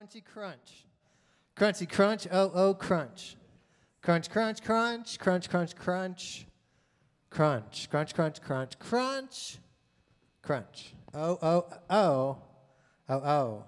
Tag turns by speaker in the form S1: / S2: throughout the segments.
S1: Crunchy crunch. Crunchy crunch, oh oh crunch. Crunch, crunch, crunch, crunch, crunch, crunch. Crunch, crunch, crunch, crunch, crunch. Crunch. Oh, oh, oh. Oh, oh.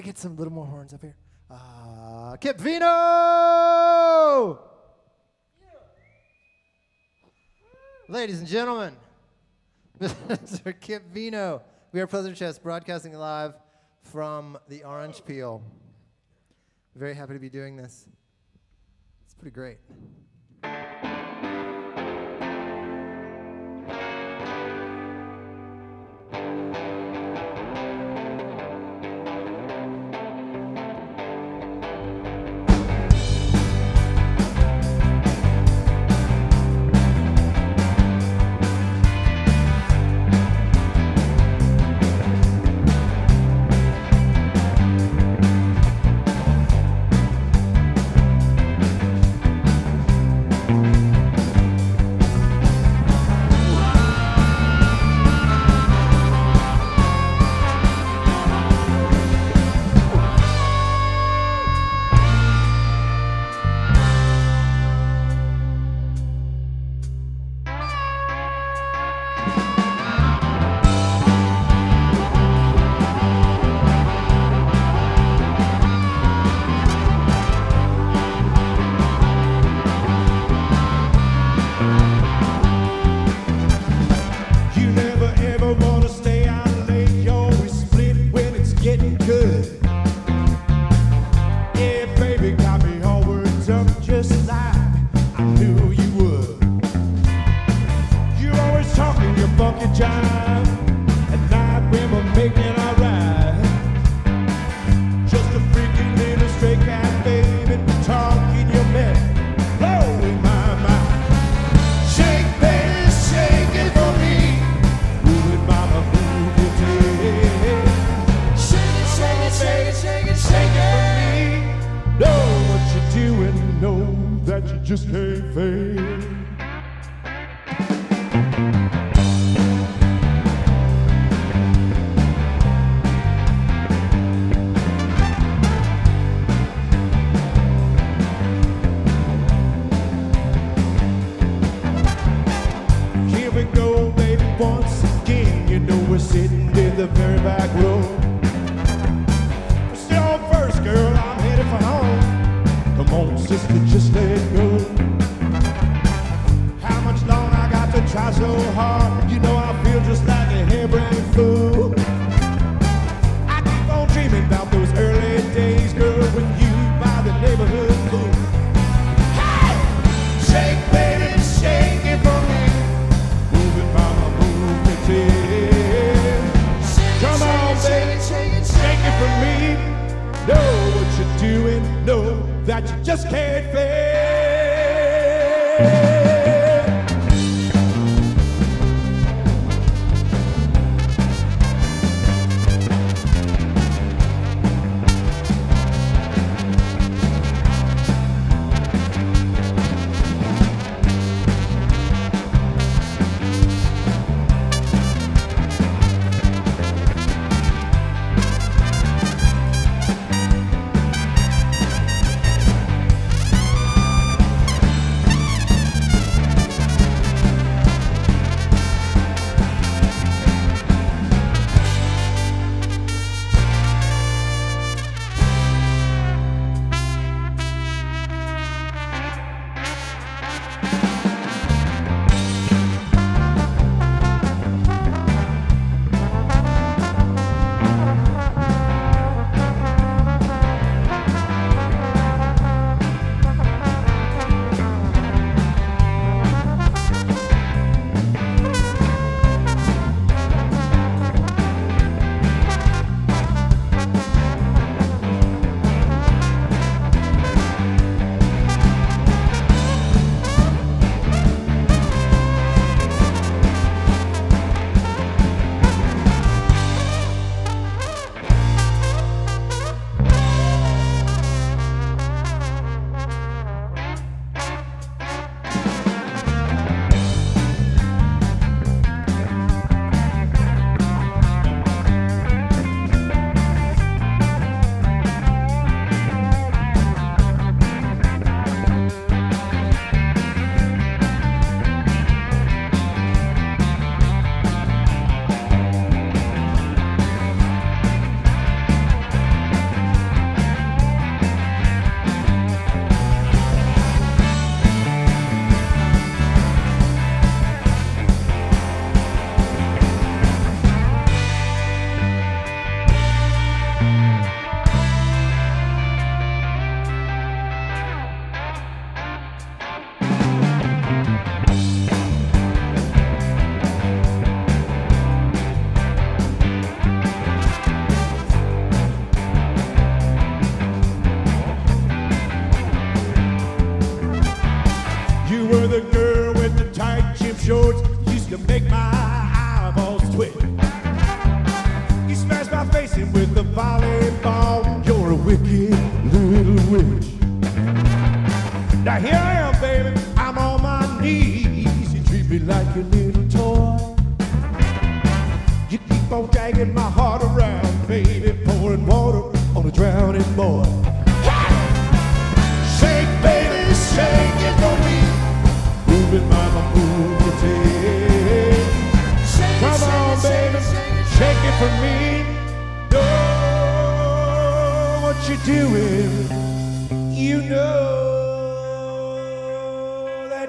S1: I get some little more horns up here? Uh, Kip Vino! Ladies and gentlemen, Mr. Kip Vino. We are Pleasure Chest broadcasting live from the Orange Peel. Very happy to be doing this. It's pretty great.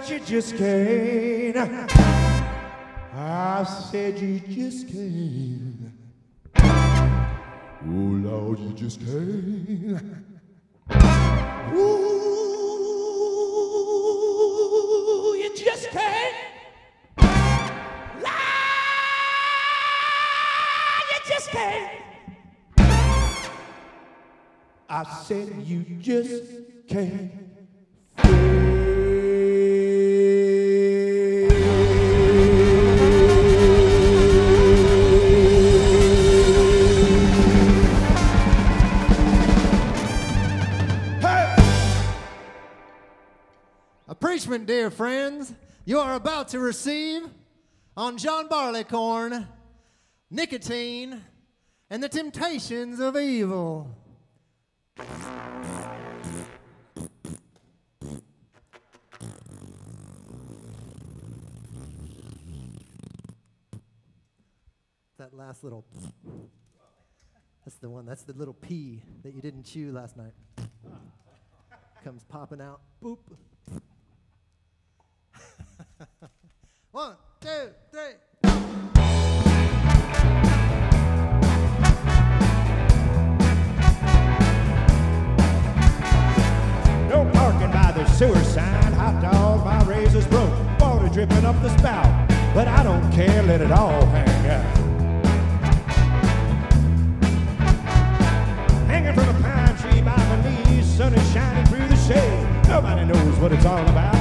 S2: but you just can't. I said you just can't. Oh Lord, you just can't. Ooh, you just can't. Lord, you just can't. I said you just can't.
S1: Friends, you are about to receive on John Barleycorn, nicotine, and the temptations of evil. That last little. That's the one. That's the little pea that you didn't chew last night. Comes popping out. Boop. one, two, three.
S2: No parking by the sewer sign. Hot dog, my razor's broke. Water dripping up the spout. But I don't care, let it all hang out. Hanging from a pine tree by my knees, sun is shining through the shade. Nobody knows what it's all about.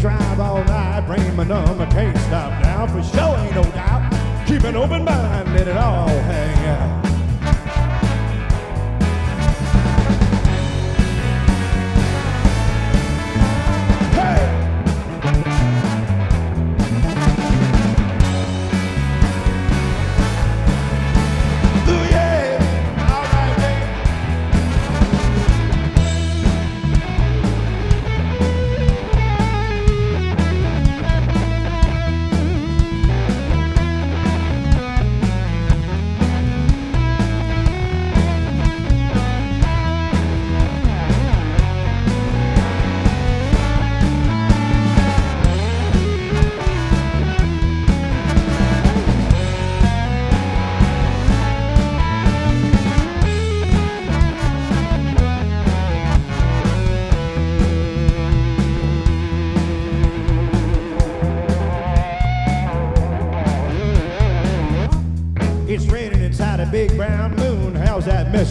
S2: drive all night, brain my numb, I can't stop now. For sure ain't no doubt. Keep an open mind, let it all hang out.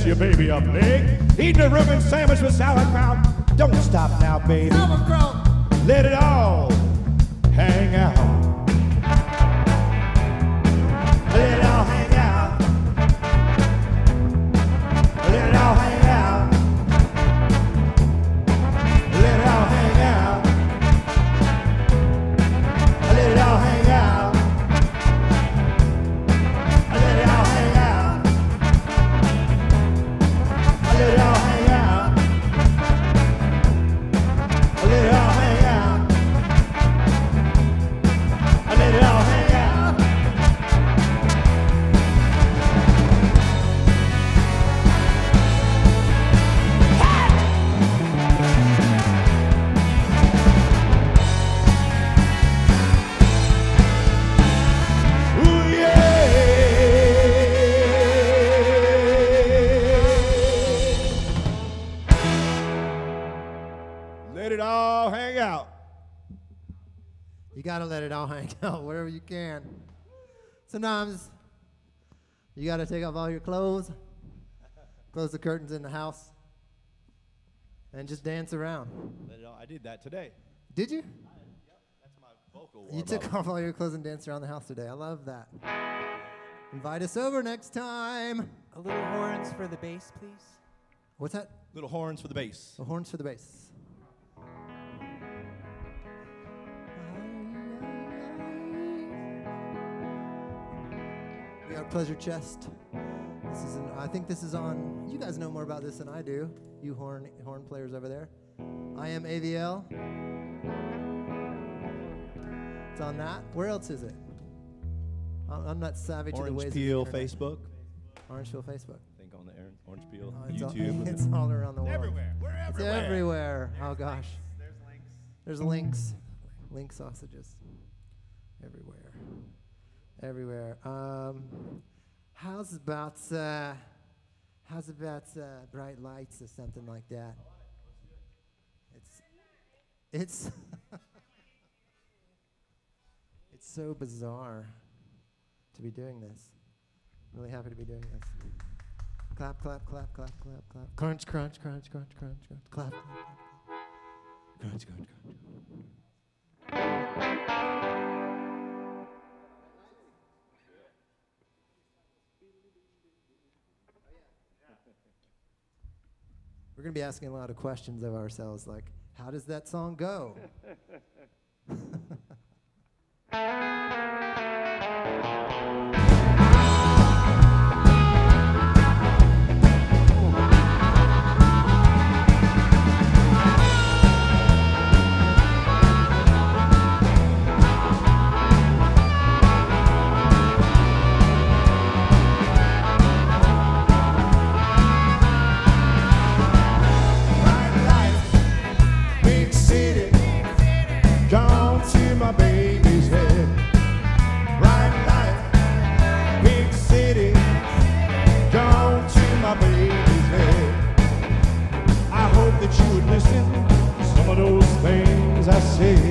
S2: Your baby up, Nick? Eating a Reuben sandwich with sauerkraut. Don't stop now, baby. Let it all
S1: Sometimes you gotta take off all your clothes, close the curtains in the house, and just dance around.
S2: Let it all, I did that today.
S1: Did you?
S2: That's my vocal
S1: You took off all your clothes and danced around the house today. I love that. Invite us over next time.
S3: A little horns for the bass, please.
S1: What's that?
S2: Little horns for the bass.
S1: The horns for the bass. We got pleasure chest. This is an, I think this is on. You guys know more about this than I do. You horn horn players over there. I am AVL. It's on that. Where else is it? I'm I'm not savvy to the ways
S4: Orange
S1: of the
S4: Peel
S1: internet.
S4: Facebook.
S1: Orange Peel Facebook.
S4: I think on the Aaron- Orange Peel
S1: Oh, it's all-
S4: YouTube.
S1: it's all around the world.
S2: Everywhere. We're
S1: It's
S2: everywhere.
S1: everywhere. Oh gosh. There's links. Link sausages. Everywhere everywhere. Um, how's about uh, how's about uh, bright lights or something like that? It's it's it's so bizarre to be doing this. I'm really happy to be doing this. Clap, clap, clap, clap, clap, clap. Crunch, crunch, crunch, crunch, crunch, crunch. Clap, clap, clap. Crunch, crunch, crunch. crunch. we're going to be asking a lot of questions of ourselves, like, how does that song go?
S2: você.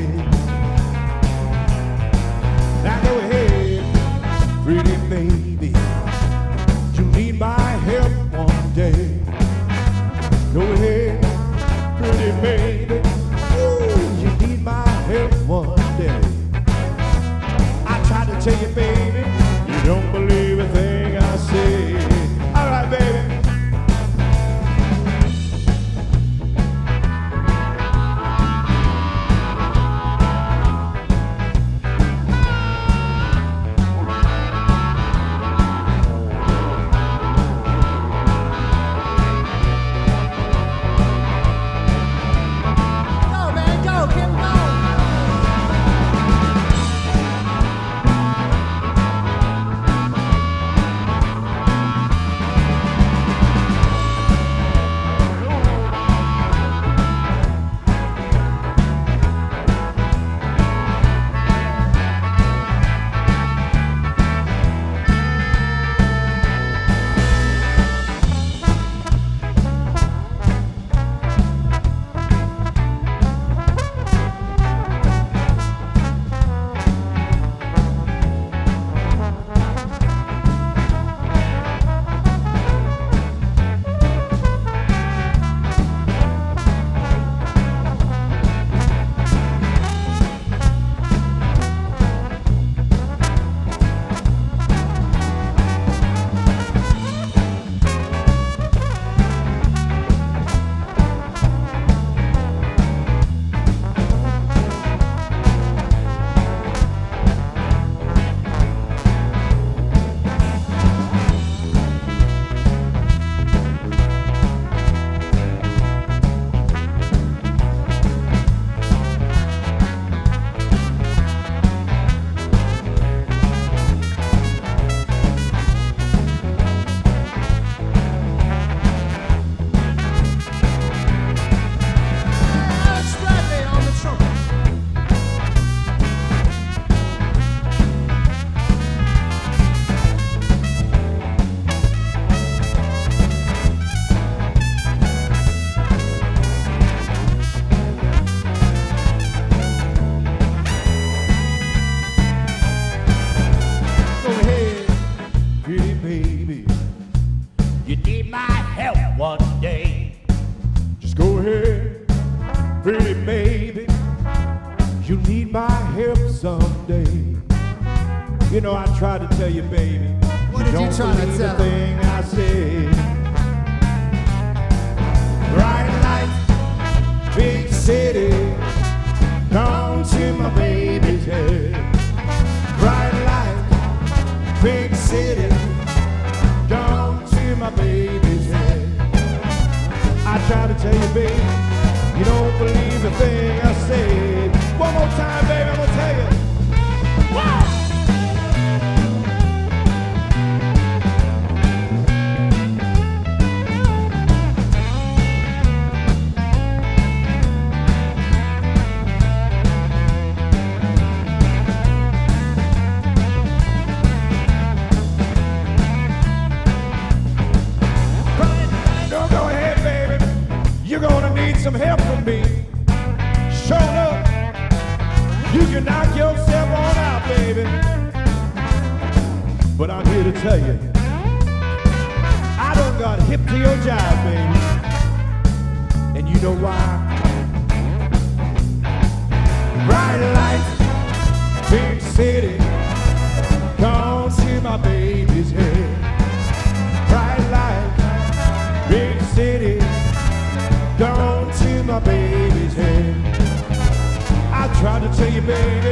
S2: tried to tell you, baby,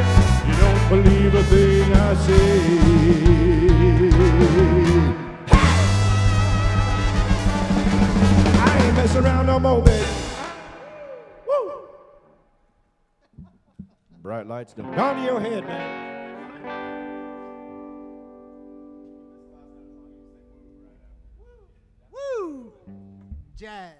S2: you don't believe a thing I say. I
S3: ain't messing around no more, baby. Woo! Bright lights down on your head, man.
S2: Woo! Jazz.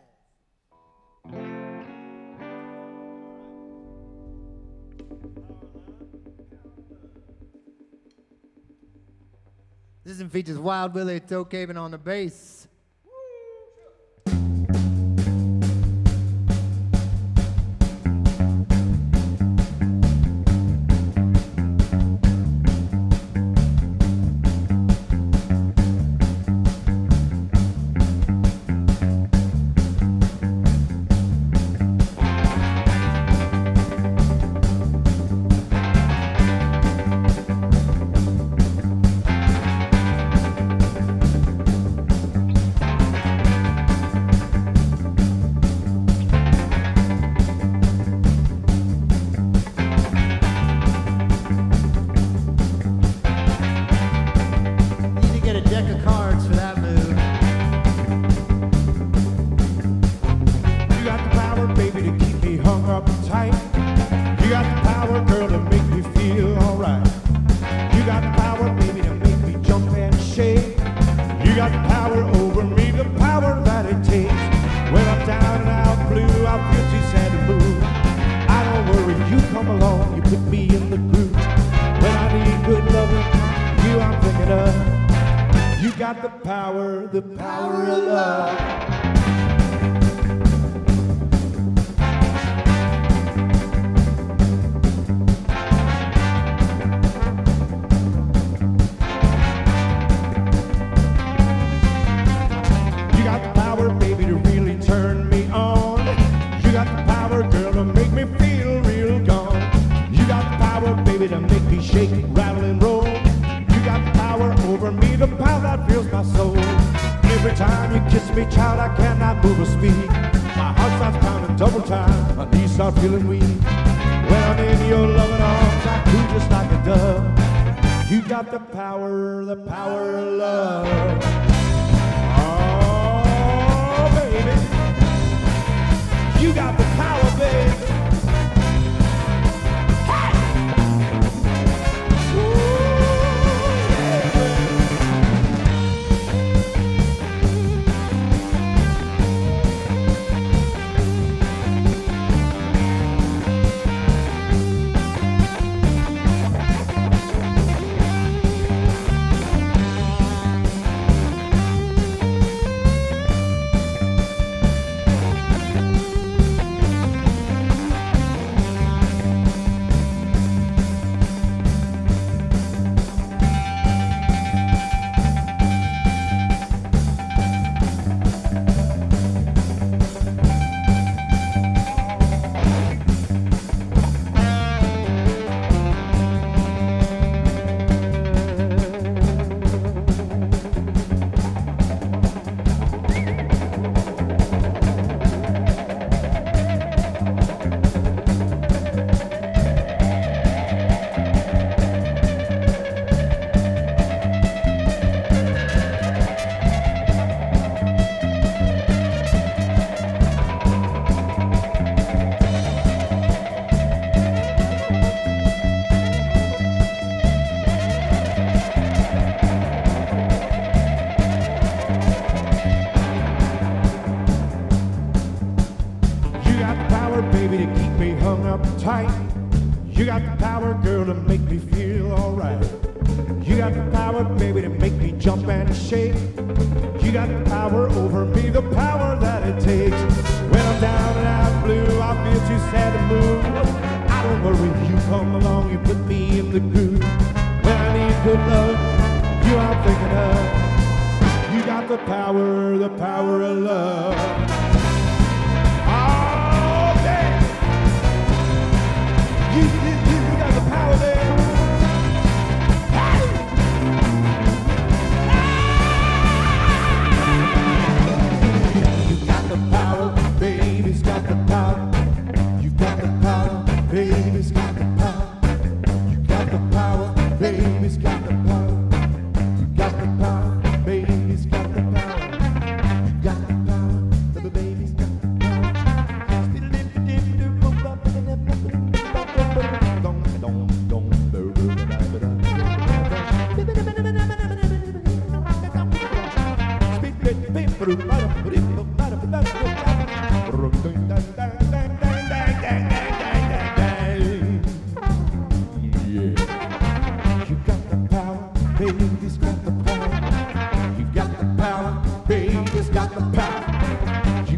S2: This is features Wild Willie Toe Caving on the bass.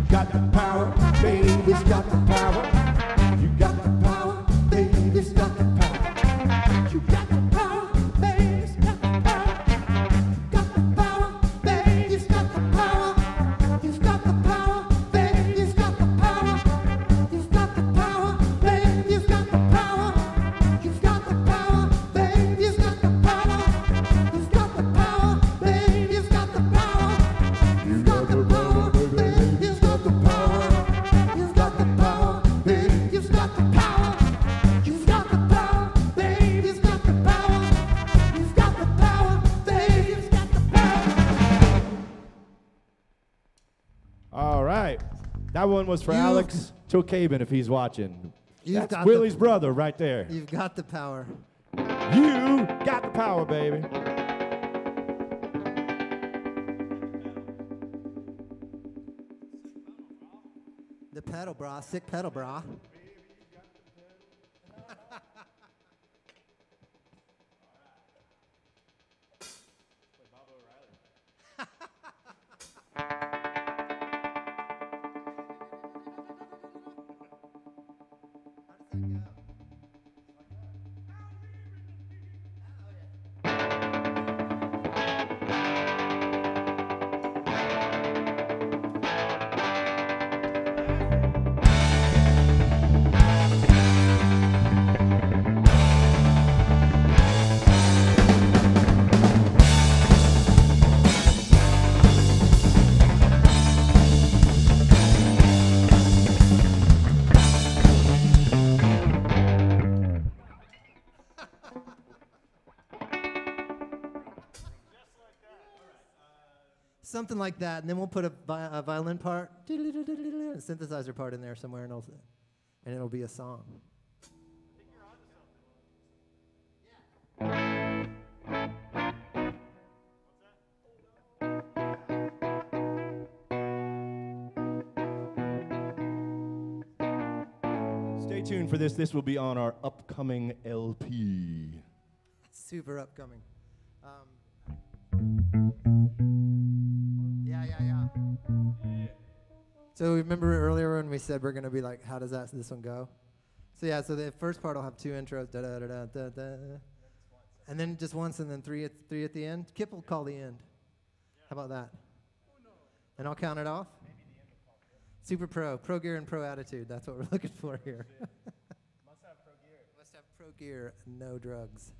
S3: Got the power,
S2: baby's got the power. One was for
S1: You've-
S2: Alex Chokabin if he's watching.
S1: You've
S2: That's
S1: got the-
S2: Willie's brother right there.
S1: You've got the power.
S2: You got the power, baby.
S1: The pedal bra, sick pedal bra. Something like that, and then we'll put a, vi- a violin part, a synthesizer part in there somewhere, and it'll, and it'll be a song.
S2: Stay tuned for this. This will be on our upcoming LP.
S1: Super upcoming. Um. So remember earlier when we said we're gonna be like, how does that this one go? So yeah, so the first part will have two intros, da da da da da da, and then just once, and then three at three at the end. Kip will call the end. How about that? And I'll count it off. Super pro, pro gear and pro attitude. That's what we're looking for here. Must have pro gear. Must have pro gear, no drugs.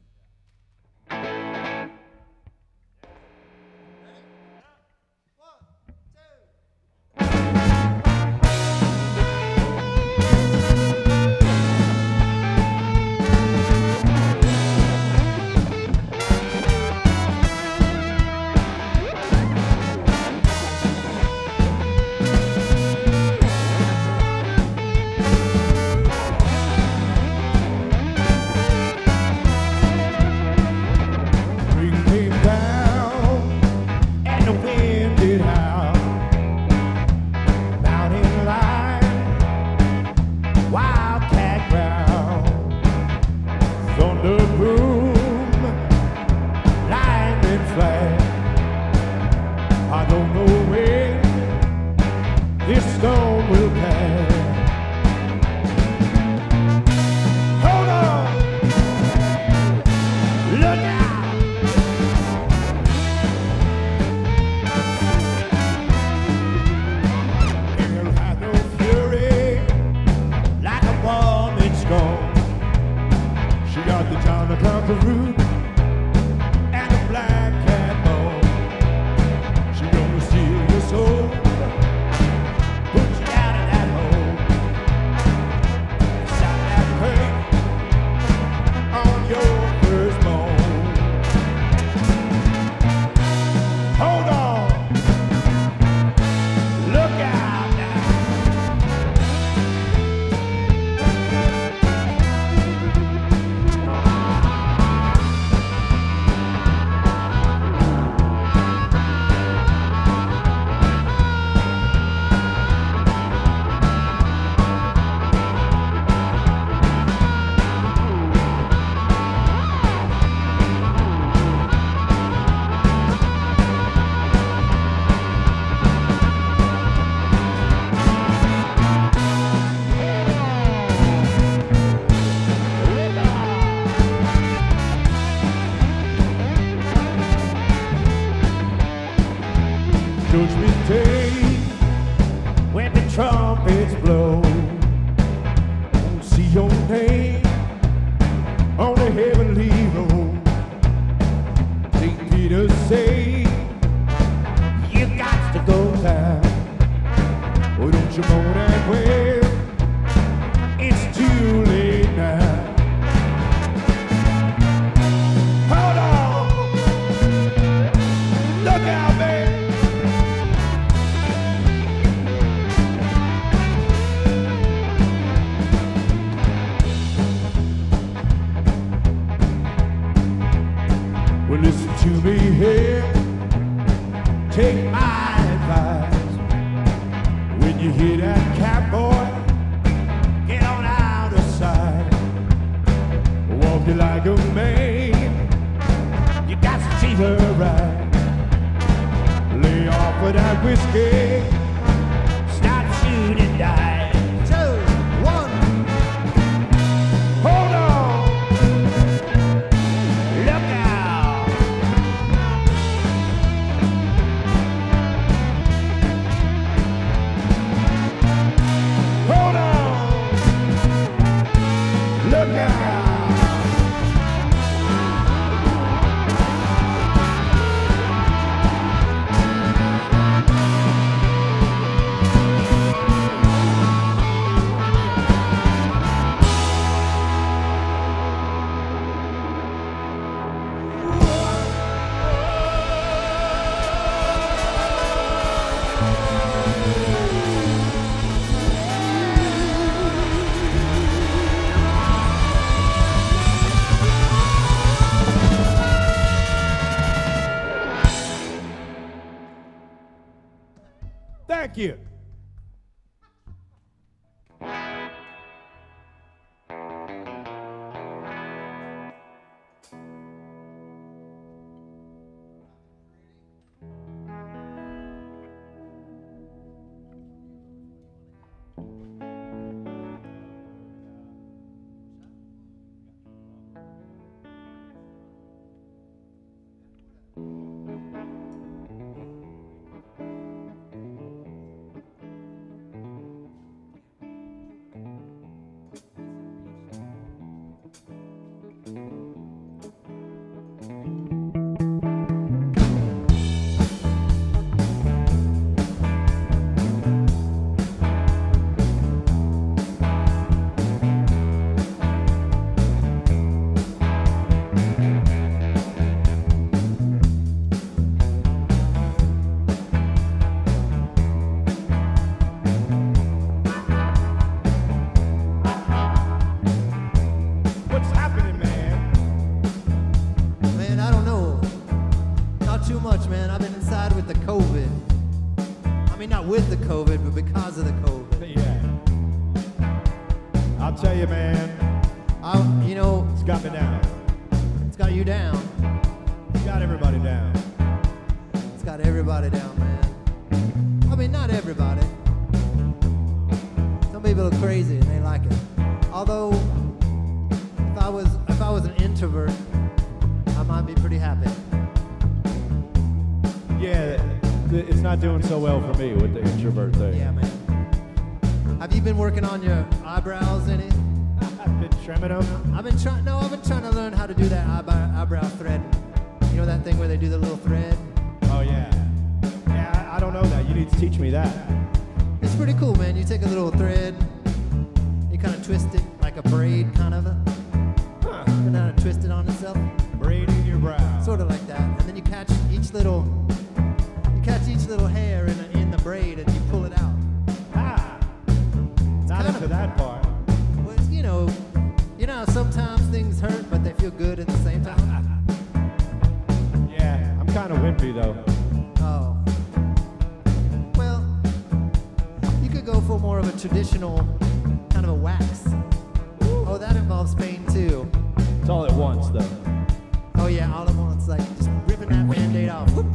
S2: Out,
S1: COVID, but because of the COVID.
S2: Yeah. I'll tell you, man,
S1: I, you know,
S2: it's got me down.
S1: it's got you down.
S2: It's got everybody down.
S1: It's got everybody down, man. I mean, not everybody. Some people are crazy and they like it. Although, if I was if I was an introvert, I might be pretty happy.
S2: Yeah, it's not doing so well for me with the introvert thing.
S1: Yeah, man. Have you been working on your eyebrows any?
S2: I've been trimming them.
S1: I've been trying. No, I've been trying to learn how to do that eyebrow, eyebrow thread. You know that thing where they do the little thread?
S2: Oh, yeah. Yeah, I, I don't know that. You need to teach me that.
S1: It's pretty cool, man. You take a little thread, you kind of twist it like a braid, kind of.
S2: Huh.
S1: And then it twist it on itself,
S2: Braiding your brow.
S1: sort of like that. And then you catch each little, you catch each little hair in, a, in the braid, and you pull it out.
S2: Ah. Not
S1: kinda-
S2: that part.
S1: Well, you know, you know, sometimes things hurt, but they feel good at the same time.
S2: Yeah, I'm kind of wimpy, though.
S1: Oh. Well, you could go for more of a traditional kind of a wax. Oh, that involves pain too.
S2: It's all at once, though.
S1: Oh yeah, all at once, like just ripping that band-aid off. Whoop.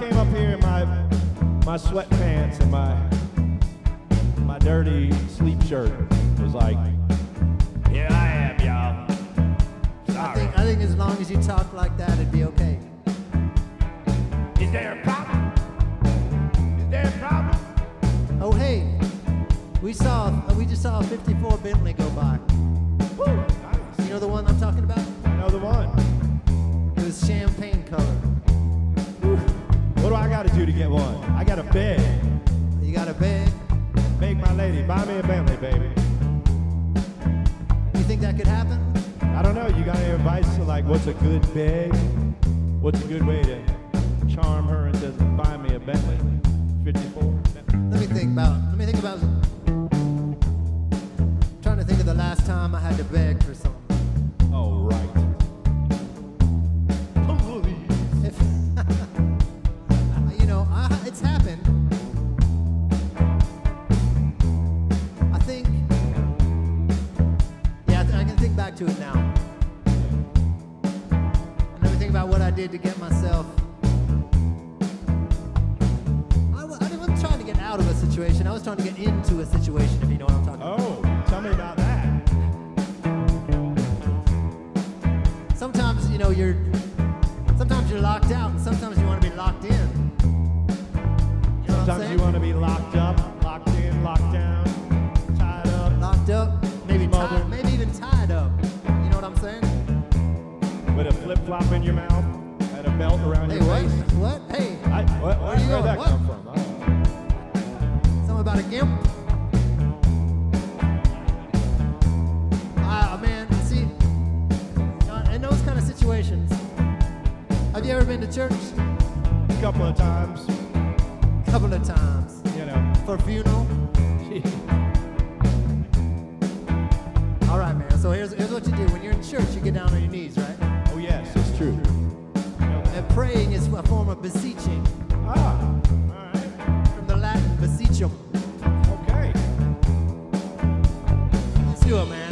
S2: Came up here in my my sweatpants and my my dirty sleep shirt was like, here I am, y'all. Sorry.
S1: I think, I think as long as you talk like that, it'd be okay.
S2: Is there a problem? Is there a problem?
S1: Oh, hey, we saw, uh, we just saw a 54 Bentley go by.
S2: Woo, nice.
S1: You know the one I'm talking about?
S2: I know the one.
S1: It was champagne color.
S2: I got to to get one? I got to beg.
S1: You got a bag?
S2: Beg my lady, buy me a Bentley, baby.
S1: You think that could happen?
S2: I don't know. You got any advice on like what's a good beg? What's a good way to charm her into buying me a Bentley? 54.
S1: Let me think about. Let me think about. trying to think of the last time I had to beg for something. I did to get myself. I, I wasn't trying to get out of a situation. I was trying to get into a situation. If you know what I'm talking about.
S2: Oh, tell me about that.
S1: Sometimes you know you're. Sometimes you're locked out, and sometimes you want to be locked in. You know
S2: Sometimes you want to be locked up, locked in, locked down, tied up
S1: locked up, maybe tied, maybe even tied up. You know what I'm saying?
S2: with a flip flop in your mouth and a belt around
S1: Hey,
S2: your
S1: what?
S2: waist.
S1: What? Hey,
S2: I, what,
S1: Where you
S2: where'd
S1: going?
S2: that
S1: What?
S2: come from? I
S1: something about a gimp. Ah, man, see, uh, in those kind of situations, have you ever been to church?
S2: A couple of times,
S1: A couple of times
S2: you know.
S1: for a funeral. All right, man. So here's here's what you do. When you're in church, you get down on your knees, right?
S2: oh yes, it's true.
S1: And praying is a form of beseeching,
S2: Ah, all right,
S1: from the Latin beseechum.
S2: okay,
S1: Let's
S2: do it,
S1: man.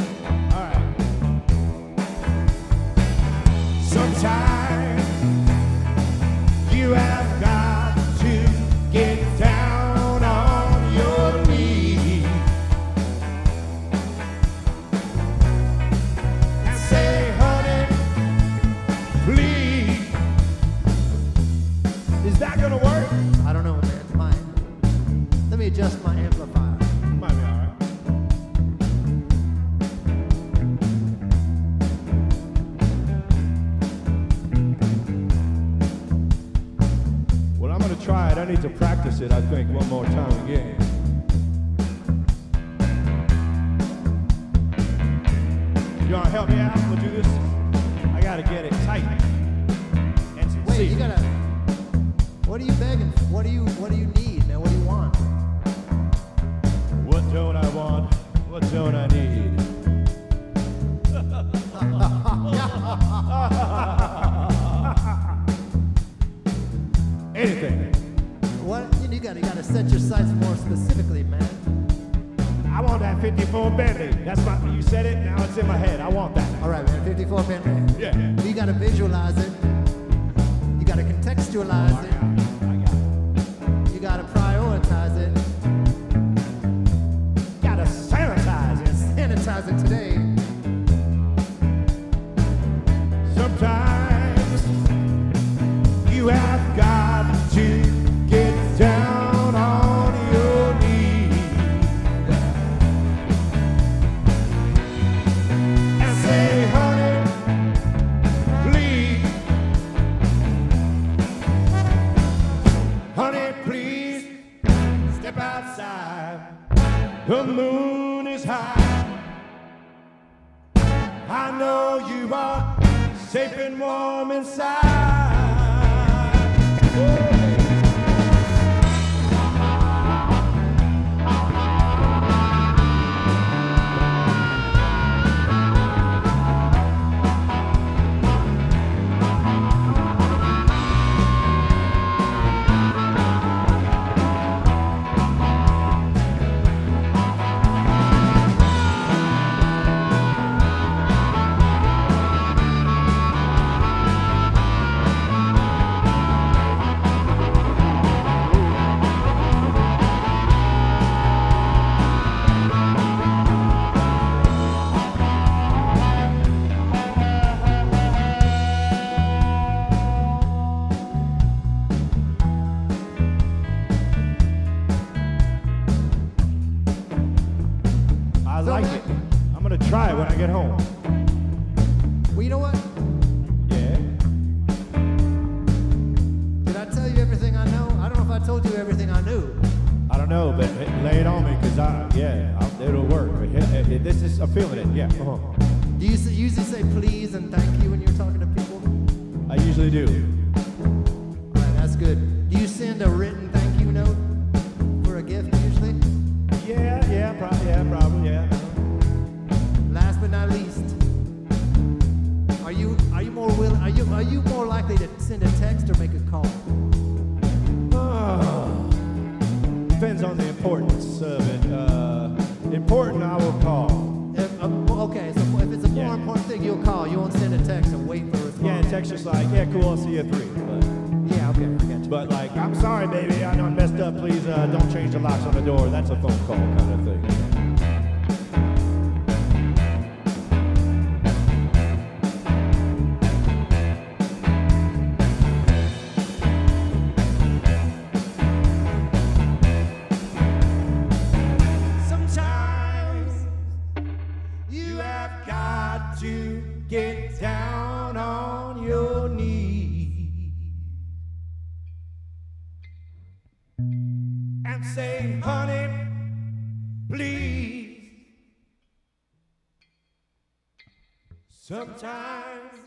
S2: Sometimes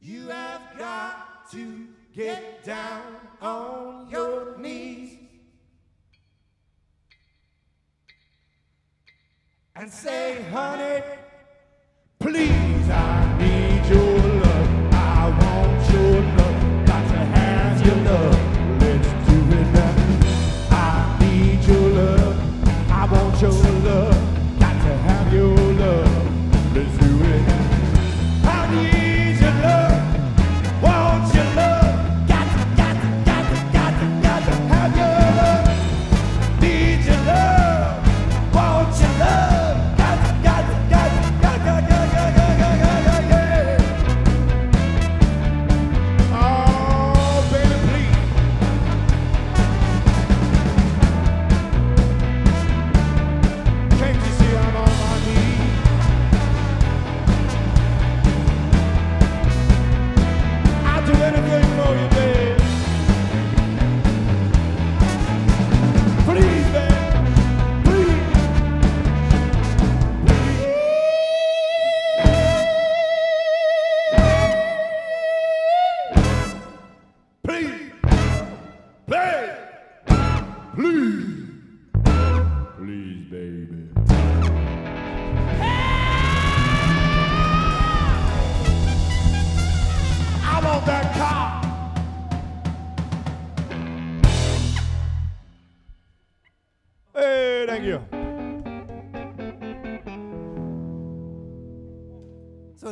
S2: you have got to get down on your knees and say, honey, please, I.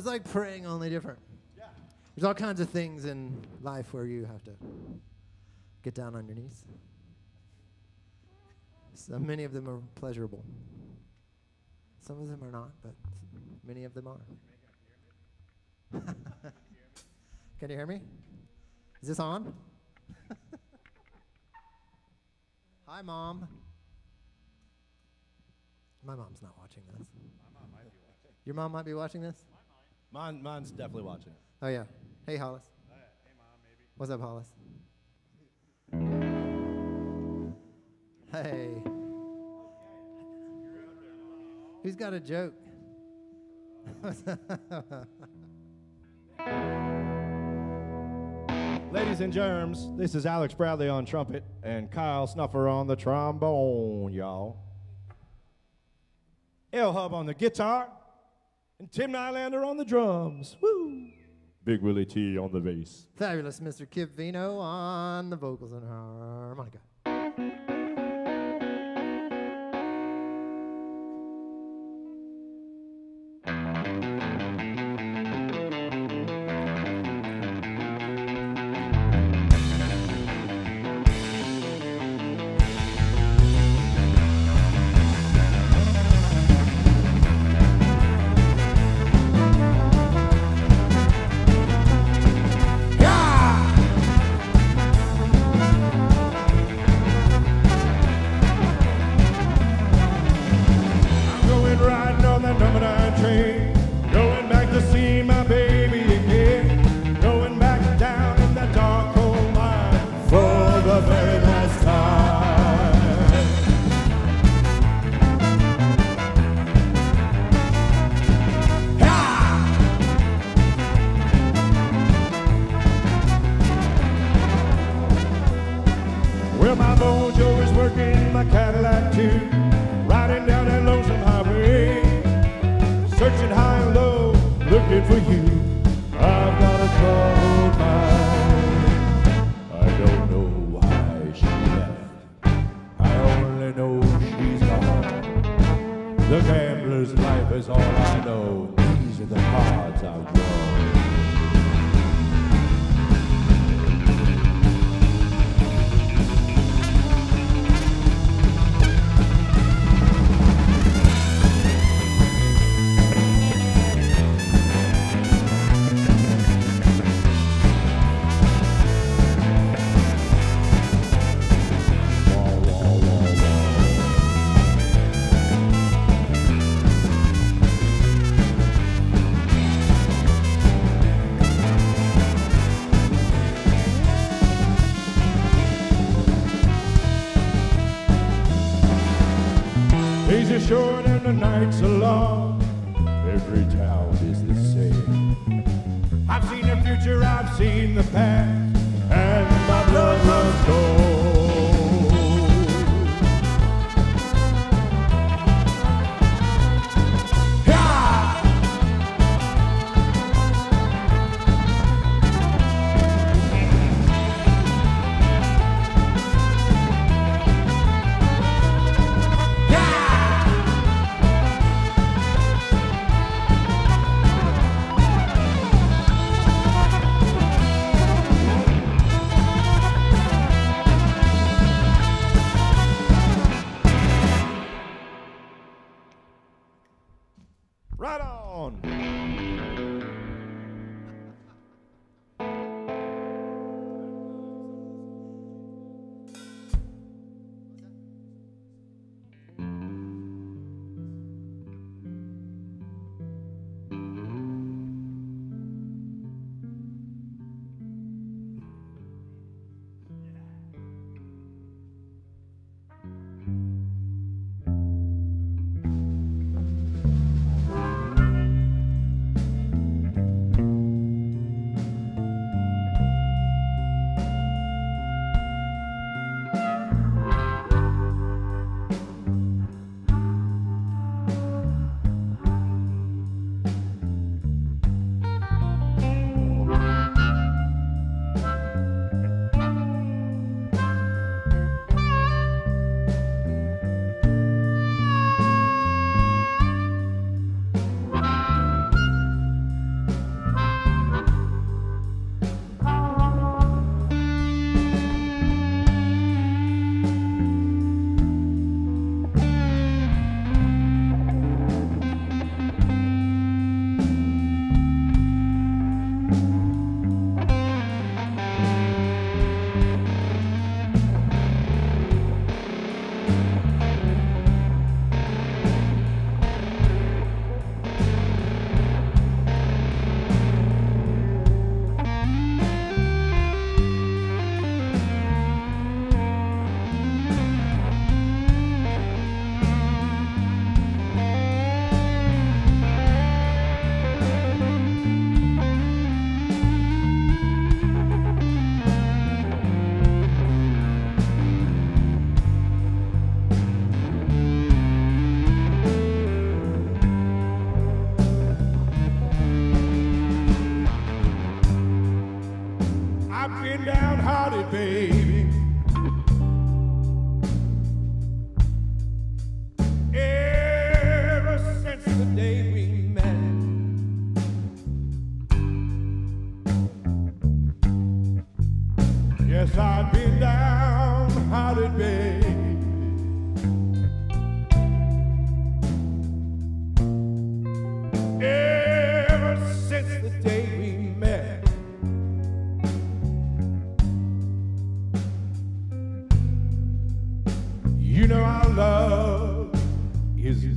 S1: it's
S2: like
S1: praying, only different. Yeah. There's all kinds of things in life where you have to get down on your knees. So many of them are pleasurable. Some of them are not, but many of them are. Can you hear me? Is this on? Hi, Mom. My mom's not watching this. Mom watching. Your mom might be watching this?
S2: Mine, mine's definitely watching.
S1: Oh yeah. Hey Hollis. Uh, hey mom, maybe. What's up, Hollis? hey. Who's got a joke?
S2: Ladies and germs, this is Alex Bradley on trumpet and Kyle Snuffer on the trombone, y'all. L Hub on the guitar and Tim Nylander on the drums. Woo! Big Willie T on the bass.
S1: Fabulous Mr. Kip Vino on the vocals and harmonica.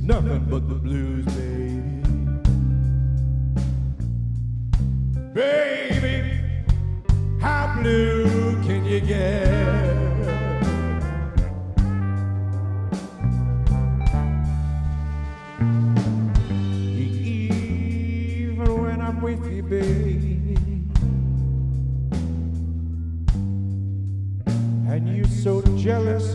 S2: nothing but the blues, baby. Baby, how blue can you get? Even when I'm with you, baby, and you're so jealous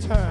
S2: Turn.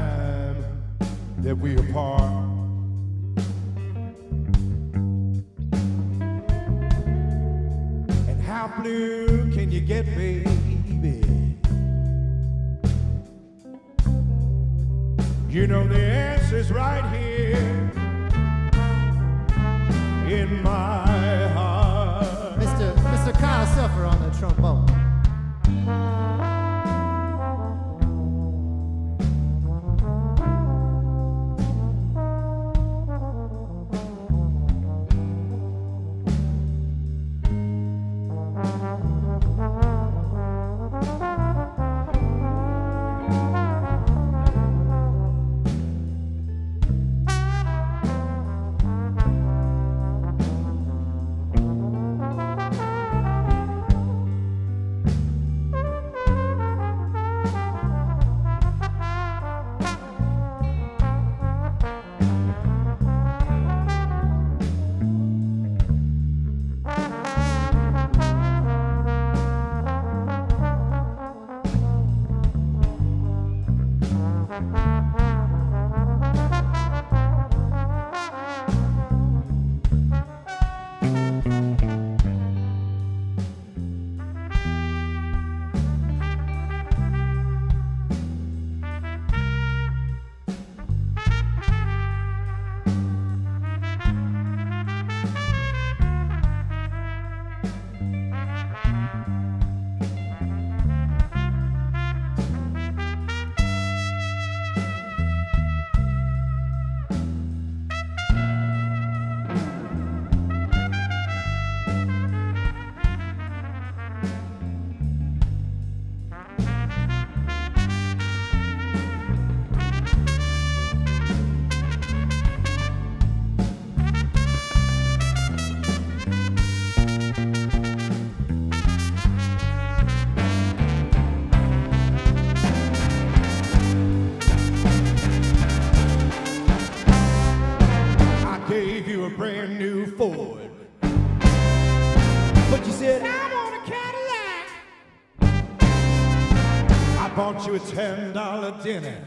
S2: ten dollar dinner.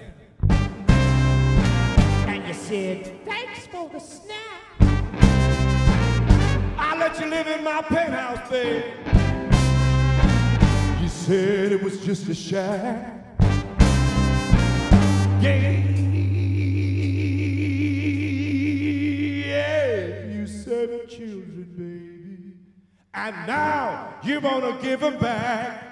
S2: And you said, thanks for the snack. I let you live in my penthouse, babe. You said it was just a shack. Yeah. seven children, baby. And now you want to give them back.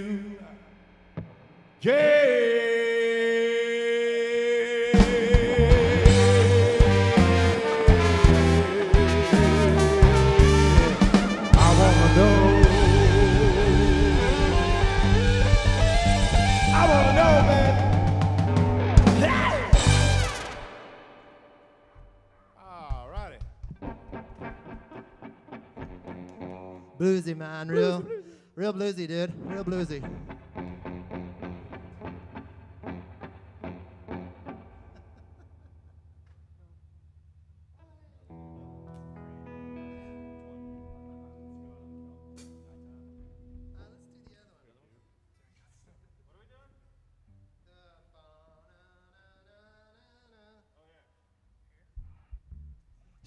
S2: Jay. bluesy, man. Real,
S1: bluesy, bluesy. real bluesy, dude. Real bluesy.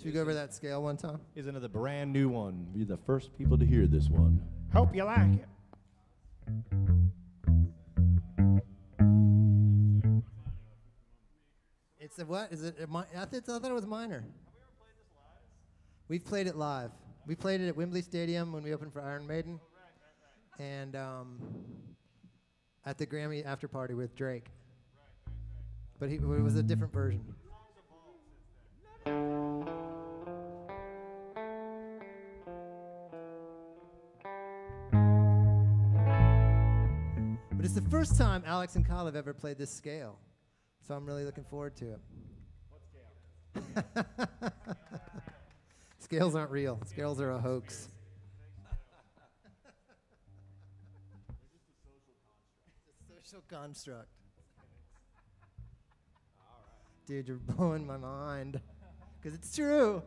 S1: Should we go over that scale one time?
S4: Here's another brand new one. Be the first people to hear this one.
S2: Hope you like it. It's a what? Is it? A mi- I, th- I thought it was minor. We've played it live. We played it at Wembley Stadium when we opened for Iron Maiden, and um, at the Grammy after party with Drake. But he, it was a different version. Alex and Kyle have ever played this scale, so I'm really looking forward to it. What scale? Scales aren't real. Scales are a hoax. It's a social construct. Dude, you're blowing my mind. Because it's true.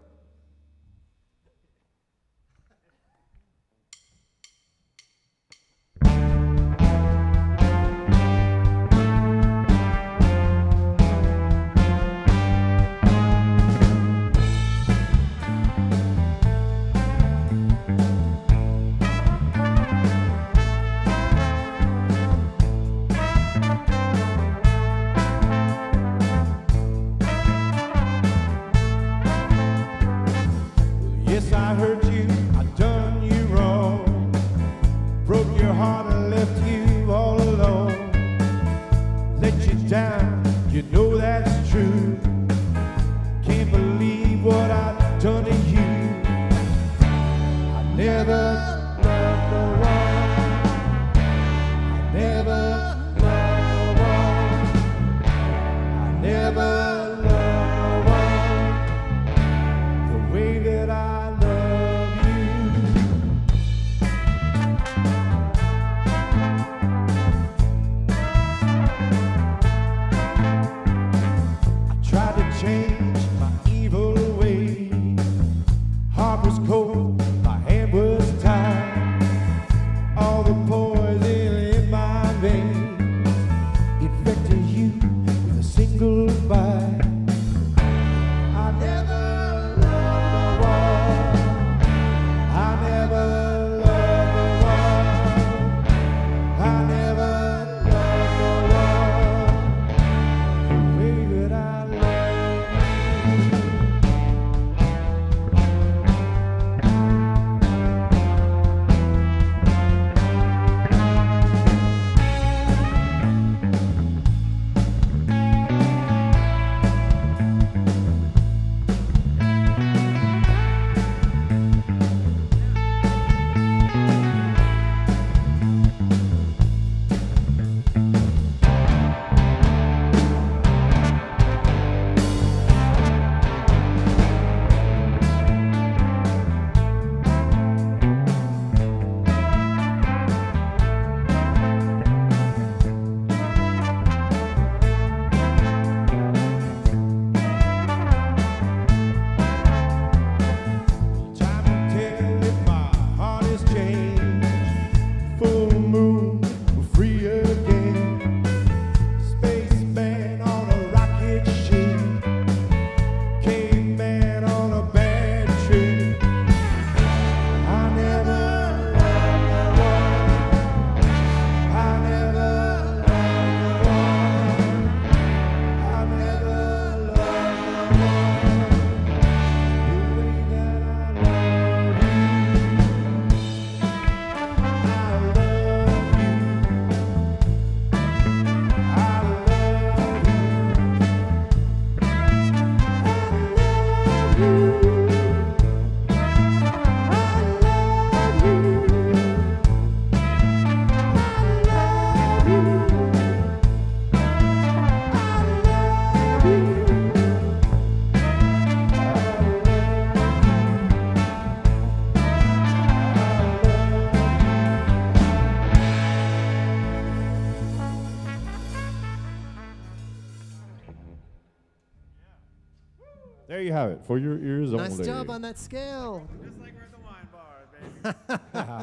S1: Have it for your ears
S2: Nice
S1: only.
S2: job on that scale.
S3: Just like we're at the wine bar,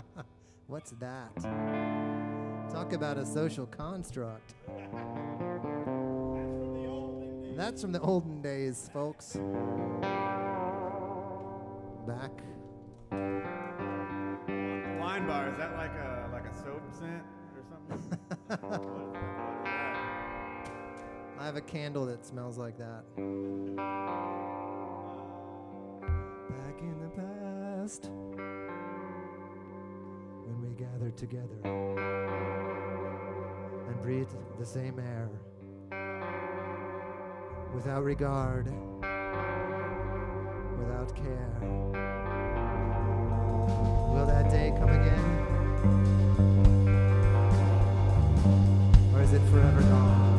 S3: baby.
S2: What's that? Talk about a social construct. That's from the olden days, folks. Back.
S3: wine bar, is that like a like a soap scent or something?
S1: I have a candle that smells like that. Back in the past, when we gathered together and breathed the same air, without regard, without care. Will that day come again? Or is it forever gone?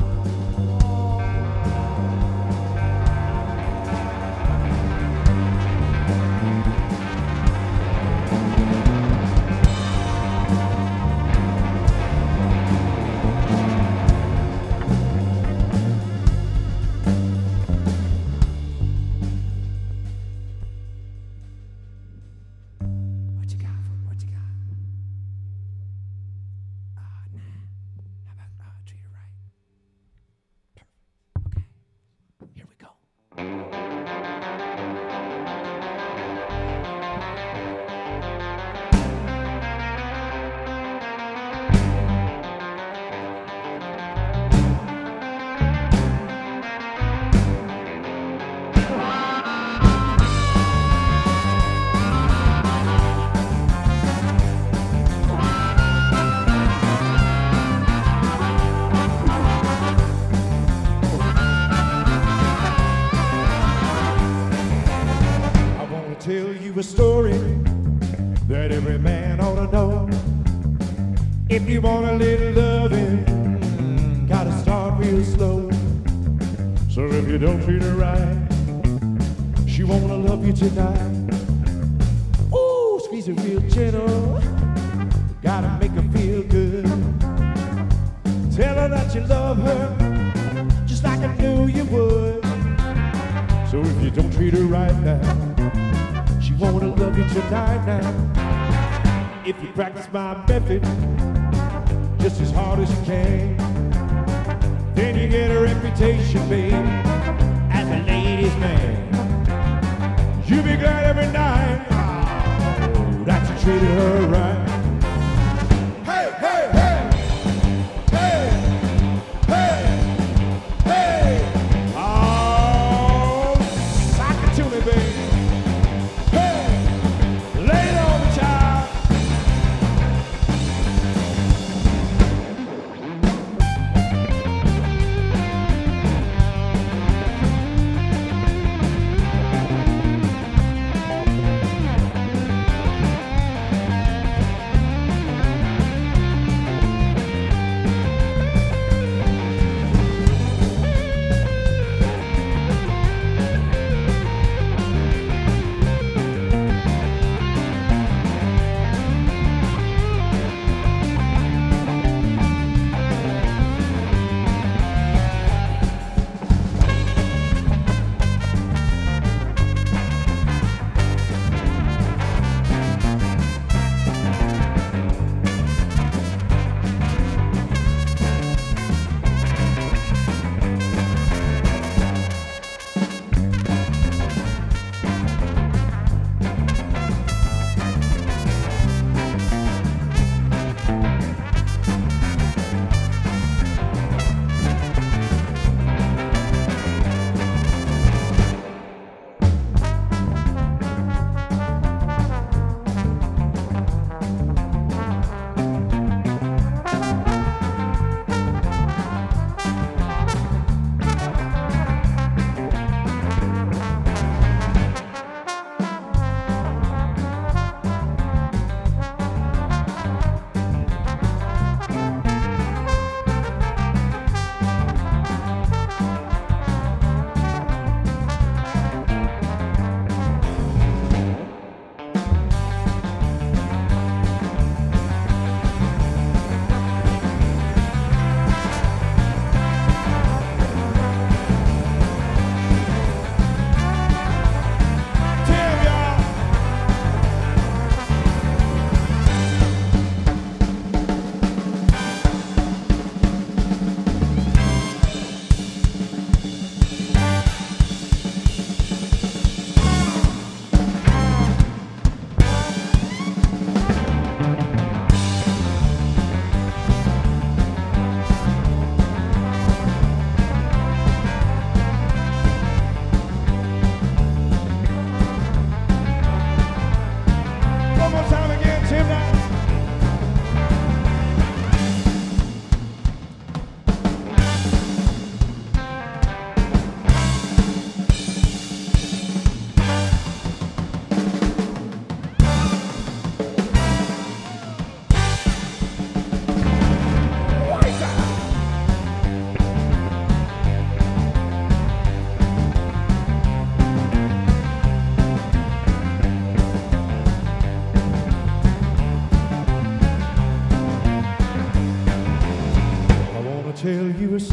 S1: You
S2: want a little loving, gotta start real slow. So if you don't treat her right, she won't wanna love you tonight. Ooh, squeeze her real gentle, gotta make her feel good. Tell her that you love her, just like I knew you would. So if you don't treat her right now, she won't wanna love you tonight now. If you practice my method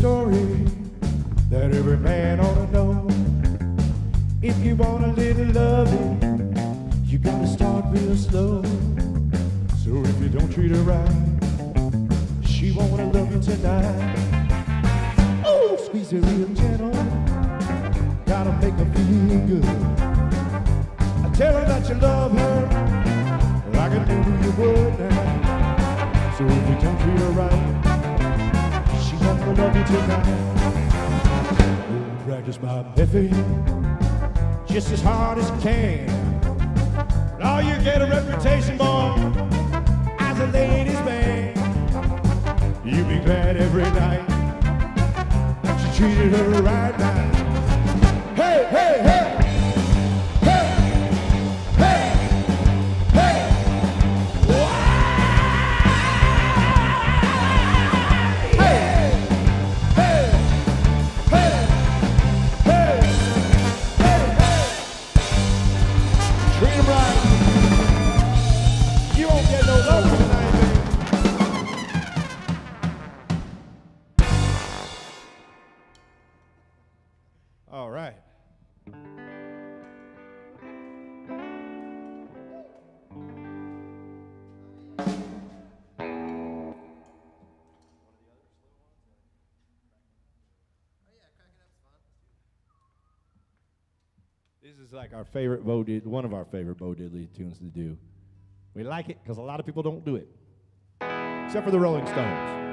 S2: story that every man ought to know. If you want a little loving, you gotta start real slow. So if you don't treat her right, she won't wanna love you tonight. Oh, squeeze real practice my method just as hard as can. It's like our favorite Bo one of our favorite Bo Diddley tunes to do. We like it because a lot of people don't do it, except for the Rolling Stones.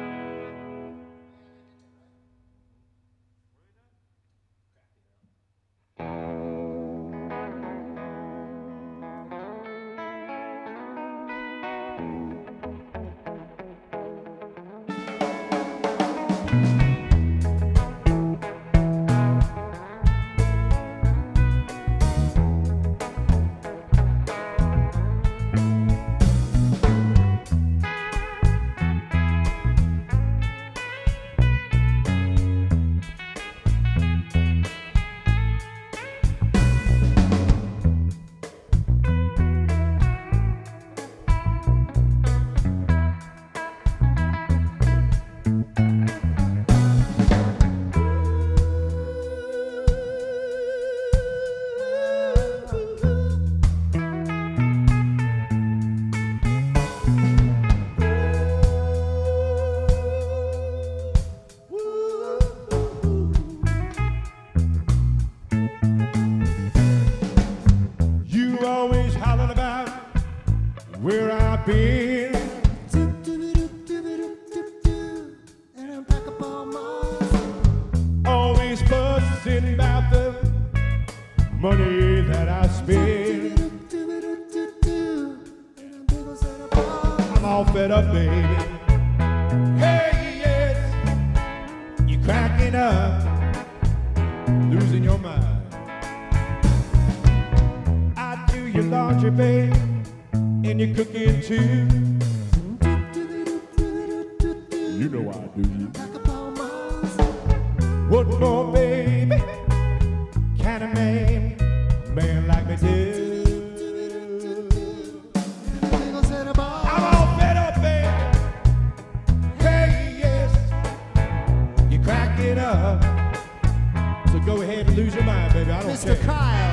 S1: Mr. Kyle.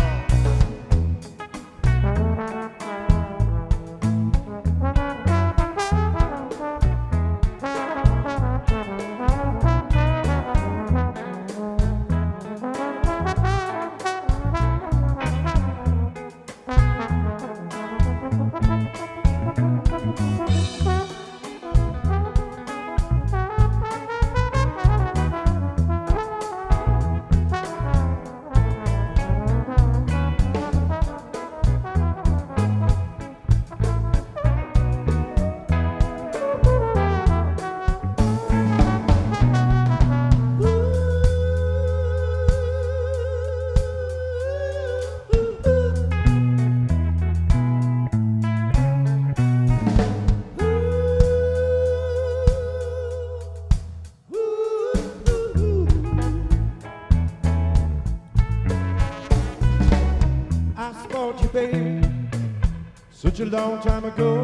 S2: long time ago.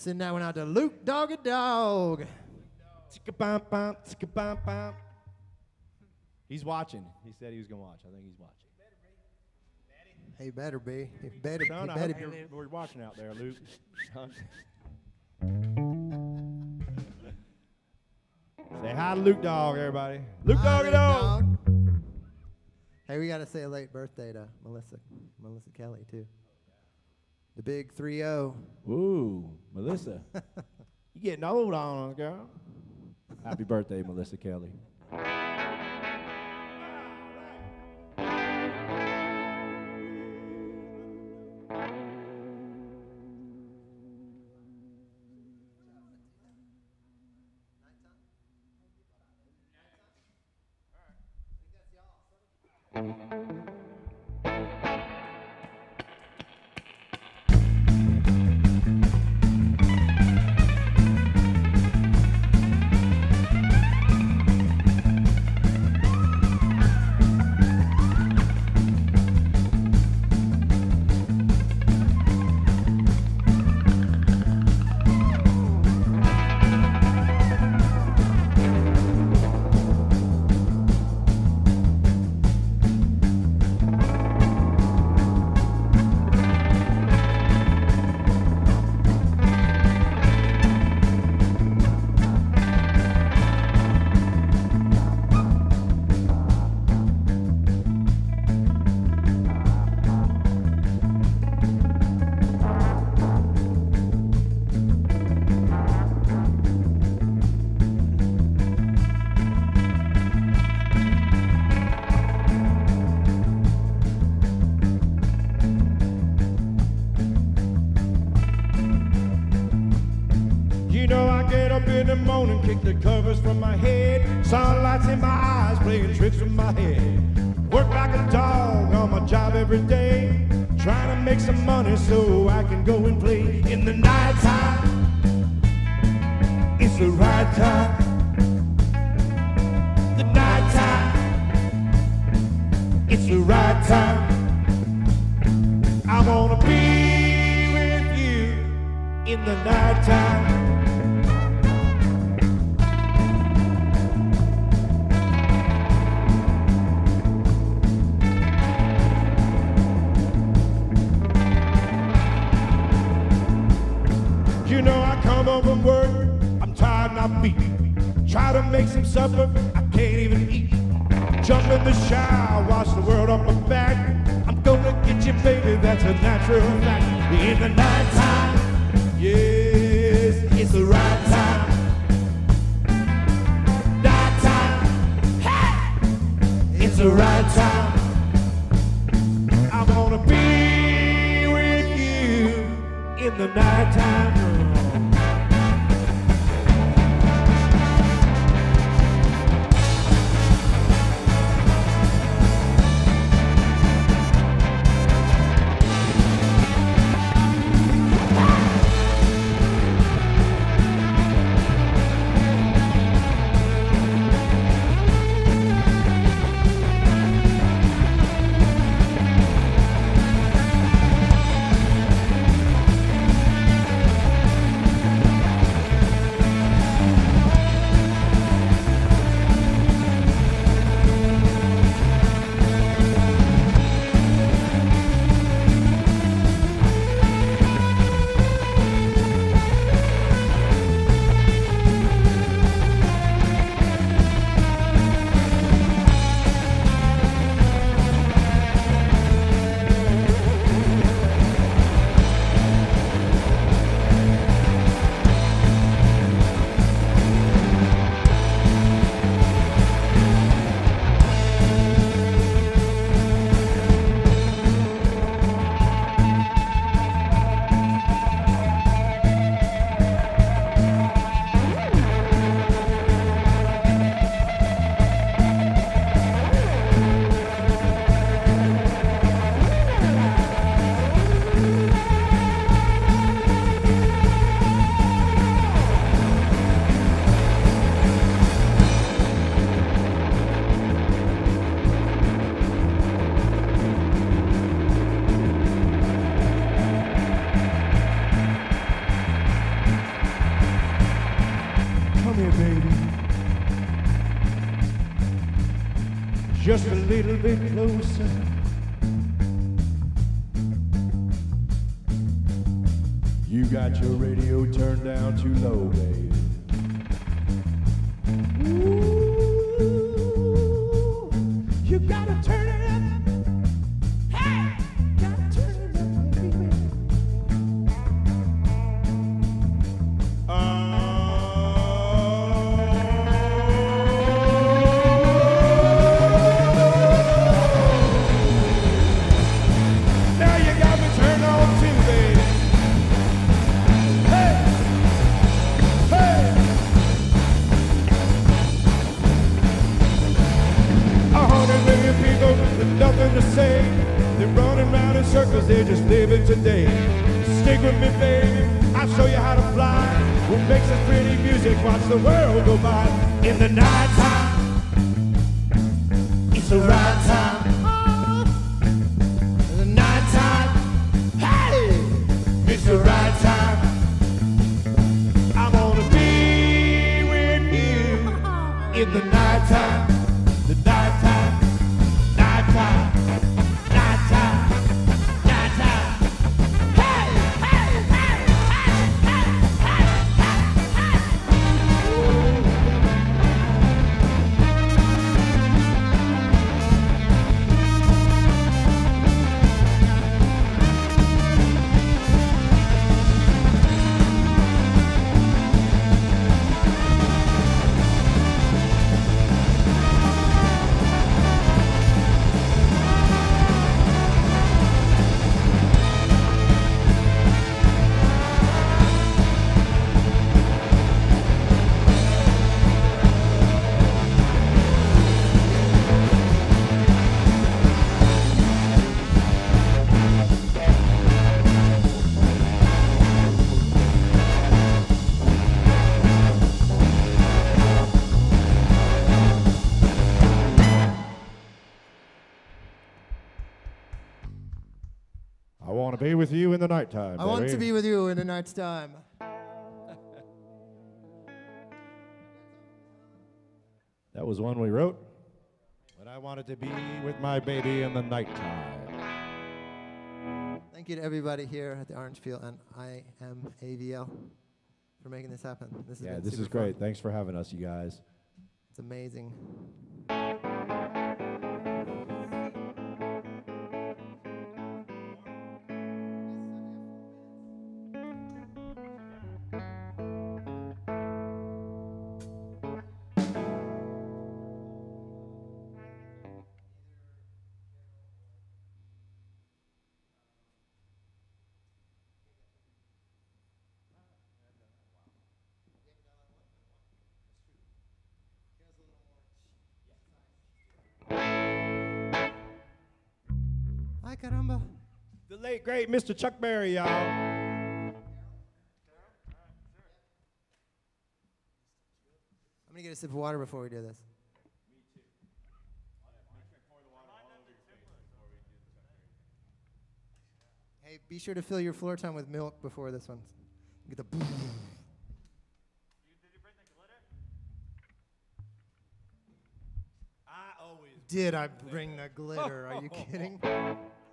S1: Send that one out to Luke Doggy Dog.
S2: He's watching. He said he was going to watch. I think he's watching.
S1: He better be. He better,
S2: Son,
S1: he better be.
S2: you're, we're watching out there, Luke. Say hi to Luke Dog, everybody. Luke
S1: Hi,
S2: Doggy
S1: Luke
S2: Dog.
S1: Hey, we got to say a late birthday to Melissa, Melissa Kelly too. The big 3-0.
S4: Ooh, Melissa.
S2: You getting old on us, girl.
S4: Happy birthday, Melissa Kelly.
S2: So I can go and play in the nighttime. It's the right time. The nighttime. It's the right time. I wanna be with you in the nighttime. You make some supper, I can't even eat. Jump in the shower, watch the world on my back. I'm gonna get you, baby, that's a natural fact.
S5: in the nighttime. Yes, it's the right time. Nighttime. Hey! It's the right time. I'm gonna be with you in the nighttime. Come Just a little bit closer.
S2: You got your radio turned down too low, babe.
S5: In the nighttime. I want to be with you in the
S1: night's time.
S2: That was one we wrote.
S5: But I wanted to be with my baby in the nighttime.
S1: Thank you to everybody here at the Orange Peel and I am AVL for making this happen. This
S2: Yeah, this is
S1: super fun.
S2: great. Thanks for having us, you guys.
S1: It's amazing. Hi, caramba.
S2: The late great Mr. Chuck Berry, y'all.
S1: I'm gonna get a sip of water before we do this. Hey, be sure to fill your floor time with milk before this one. Get the.
S2: I always.
S1: Did I bring the glitter? Are you kidding?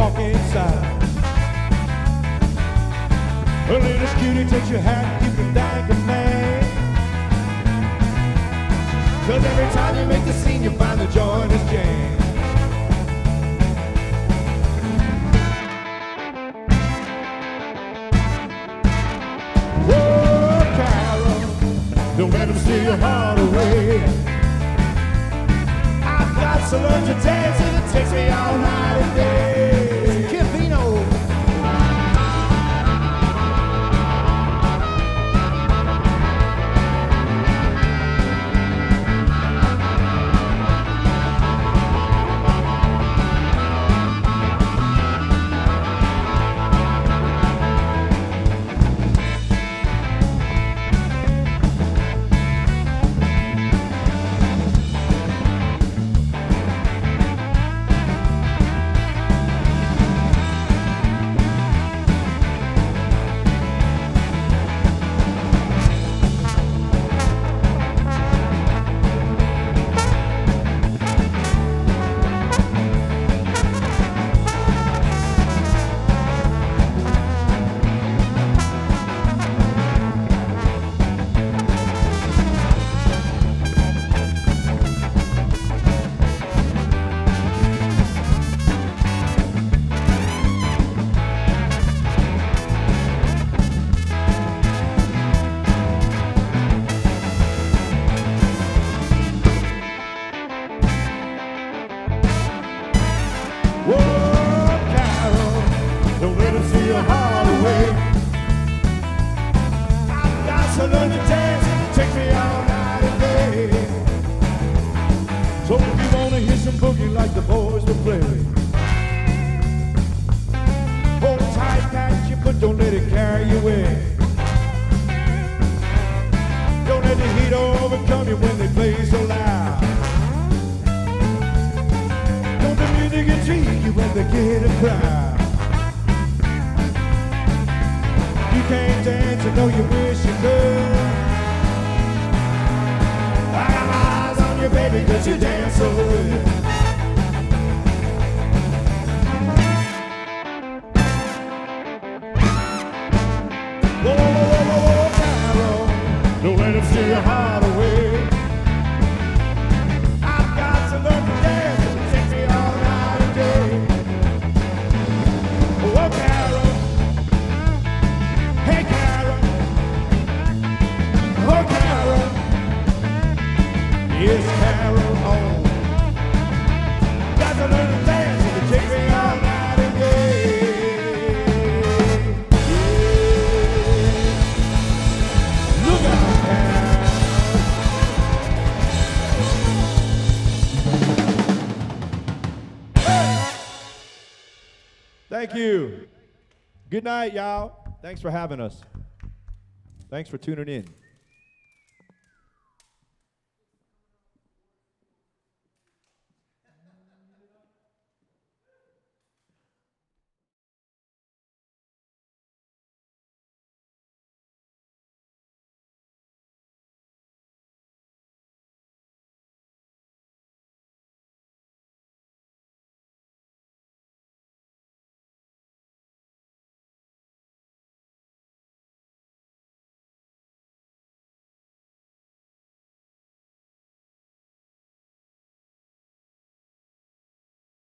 S2: walk inside. A little cutie takes your hat, you can thank a man. Cause every time you make the scene, you find the joy in his jam. Whoa, Carol, don't let him steal your heart away. I've got to dance and it takes me all night and day. Good night, y'all. Thanks for having us. Thanks for tuning in.